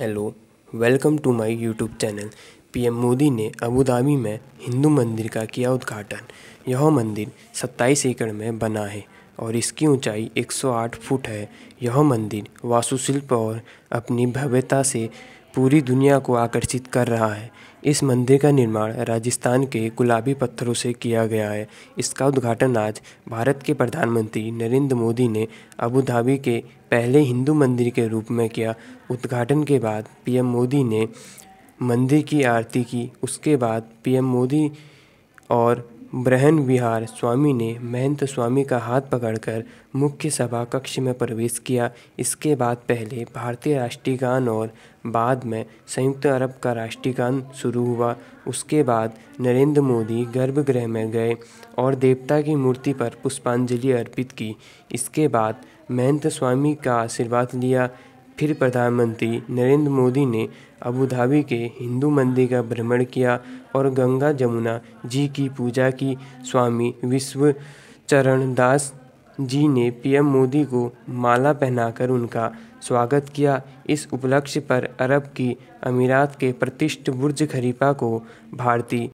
Hello welcome to my YouTube channel PM Modi ने Abu Dhabi में हिंदू मंदिर का किया उद्घाटन। यह मंदिर 27 एकड़ में बना है। और इसकी ऊंचाई 108 फुट है। यह मंदिर वास्तुशिल्प और अपनी भव्यता से पूरी दुनिया को आकर्षित कर रहा है। इस मंदिर का निर्माण राजस्थान के गुलाबी पत्थरों से किया गया है। इसका उद्घाटन आज भारत के प्रधानमंत्री नरेंद्र मोदी ने अबू धाबी के पहले हिंदू मंदिर के रूप में किया। उद्घाटन के बाद पीएम मोदी ने मंदिर की आरती की। उसके बाद पीएम मोदी और ब्रहन विहार स्वामी ने महंत स्वामी का हाथ पकड़कर मुख्य सभा कक्ष में प्रवेश किया। इसके बाद पहले भारतीय राष्ट्रीय गान और बाद में संयुक्त अरब का राष्ट्रीय गान शुरू हुआ। उसके बाद नरेंद्र मोदी गर्भगृह में गए और देवता की मूर्ति पर पुष्पांजलि अर्पित की। इसके बाद महंत स्वामी का आशीर्वाद लिया। फिर प्रधानमंत्री नरेंद्र मोदी ने अबू धाबी के हिंदू मंदिर का भ्रमण किया और गंगा जमुना जी की पूजा की। स्वामी विश्व चरण दास जी ने पीएम मोदी को माला पहनाकर उनका स्वागत किया। इस उपलक्ष्य पर अरब की अमीरात के प्रतिष्ठित बुर्ज खलीफा को भारतीय